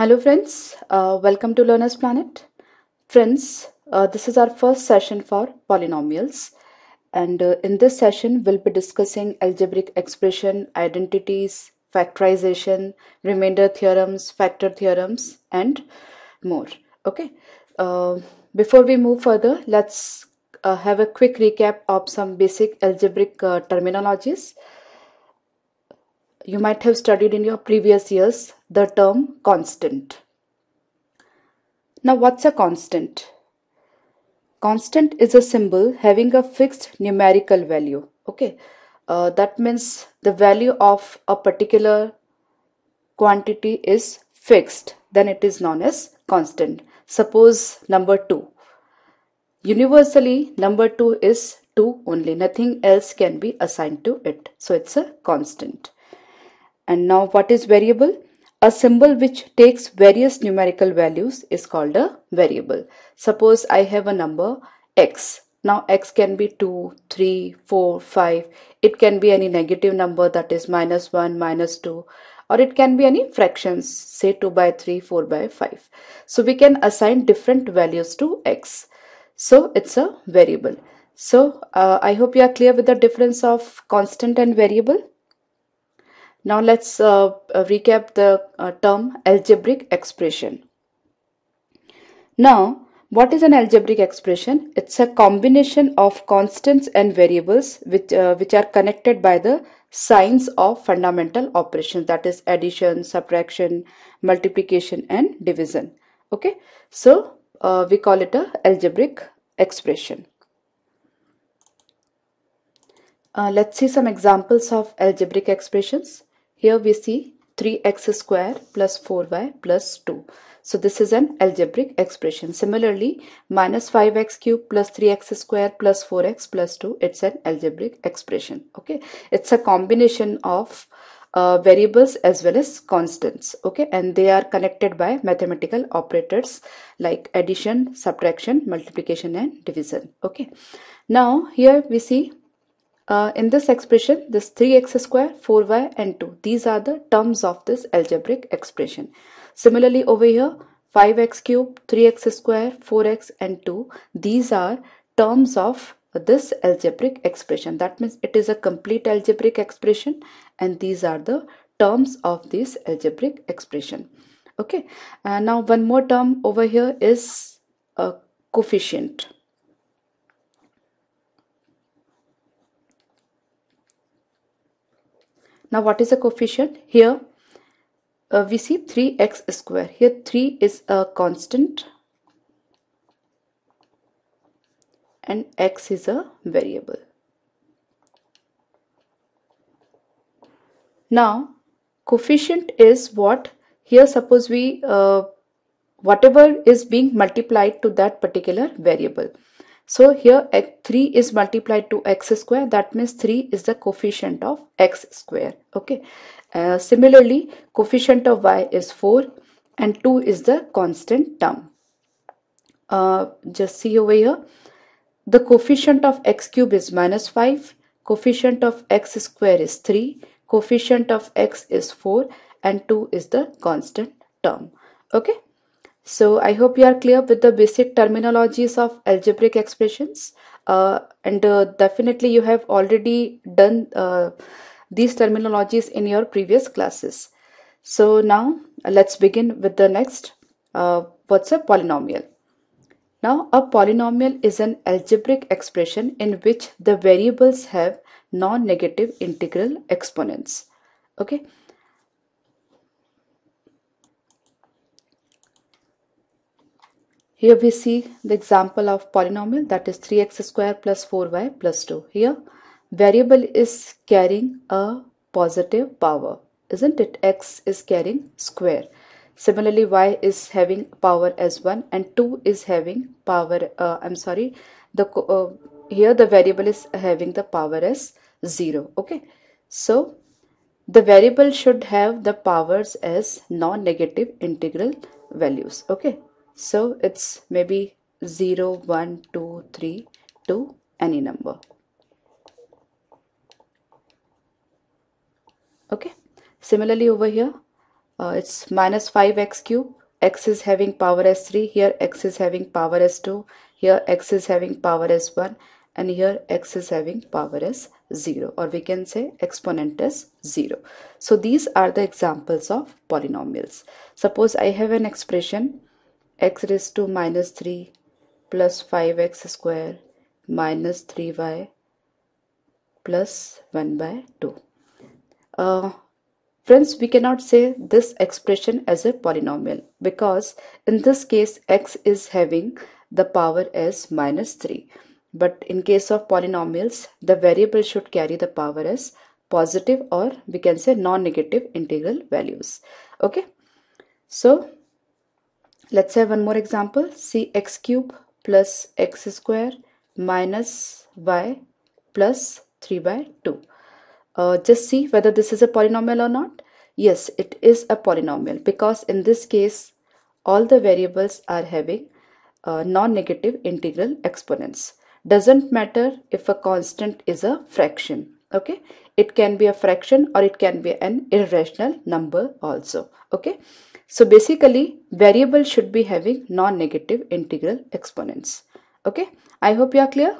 Hello friends, uh, welcome to Learner's Planet. Friends, uh, this is our first session for polynomials and uh, in this session we'll be discussing algebraic expression, identities, factorization, remainder theorems, factor theorems and more. Okay, uh, before we move further, let's uh, have a quick recap of some basic algebraic uh, terminologies you might have studied in your previous years the term constant. Now what's a constant? Constant is a symbol having a fixed numerical value. Okay, uh, that means the value of a particular quantity is fixed then it is known as constant. Suppose number 2. Universally number 2 is 2 only nothing else can be assigned to it. So it's a constant. And now what is variable? A symbol which takes various numerical values is called a variable. Suppose I have a number x. Now x can be 2, 3, 4, 5. It can be any negative number that is minus 1, minus 2 or it can be any fractions say 2 by 3, 4 by 5. So we can assign different values to x. So it's a variable. So uh, I hope you are clear with the difference of constant and variable. Now let's uh, uh, recap the uh, term algebraic expression. Now what is an algebraic expression? It's a combination of constants and variables which, uh, which are connected by the signs of fundamental operations that is addition, subtraction, multiplication and division. Okay, so uh, we call it a algebraic expression. Uh, let's see some examples of algebraic expressions. Here we see 3x square plus 4y plus 2. So this is an algebraic expression. Similarly, minus 5x cube plus 3x square plus 4x plus 2, it's an algebraic expression. Okay, it's a combination of uh, variables as well as constants. Okay, and they are connected by mathematical operators like addition, subtraction, multiplication and division. Okay, now here we see uh, in this expression, this 3x square, 4y and 2, these are the terms of this algebraic expression. Similarly over here, 5x cube, 3x square, 4x and 2, these are terms of this algebraic expression. That means it is a complete algebraic expression and these are the terms of this algebraic expression. Okay, uh, now one more term over here is a coefficient. Now what is a coefficient? Here uh, we see 3x square. Here 3 is a constant and x is a variable. Now coefficient is what? Here suppose we uh, whatever is being multiplied to that particular variable. So here 3 is multiplied to x square. That means 3 is the coefficient of x square. Okay. Uh, similarly coefficient of y is 4 and 2 is the constant term. Uh, just see over here. The coefficient of x cube is minus 5 coefficient of x square is 3 coefficient of x is 4 and 2 is the constant term. Okay so I hope you are clear with the basic terminologies of algebraic expressions uh, and uh, definitely you have already done uh, these terminologies in your previous classes. So now let's begin with the next. Uh, what's a polynomial? Now a polynomial is an algebraic expression in which the variables have non-negative integral exponents. Okay. Here we see the example of polynomial that is 3x square plus 4y plus 2. Here variable is carrying a positive power isn't it? X is carrying square. Similarly y is having power as 1 and 2 is having power uh, i'm sorry the uh, here the variable is having the power as 0 okay? So the variable should have the powers as non-negative integral values okay so it's maybe 0, 1, 2, 3 to any number. Okay. Similarly over here, uh, it's minus 5x cube x is having power s3 here x is having power s2 here x is having power s1 and here x is having power as 0 or we can say exponent is 0. So these are the examples of polynomials. Suppose I have an expression x raised to minus 3 plus 5x square minus 3y plus 1 by 2. Uh, friends, we cannot say this expression as a polynomial because in this case x is having the power as minus 3 but in case of polynomials the variable should carry the power as positive or we can say non-negative integral values. Okay? So let's have one more example. See x cube plus x square minus y plus 3 by 2 uh, just see whether this is a polynomial or not. Yes it is a polynomial because in this case all the variables are having uh, non-negative integral exponents. Doesn't matter if a constant is a fraction okay? It can be a fraction or it can be an irrational number also. Okay? So basically variable should be having non-negative integral exponents. Okay? I hope you are clear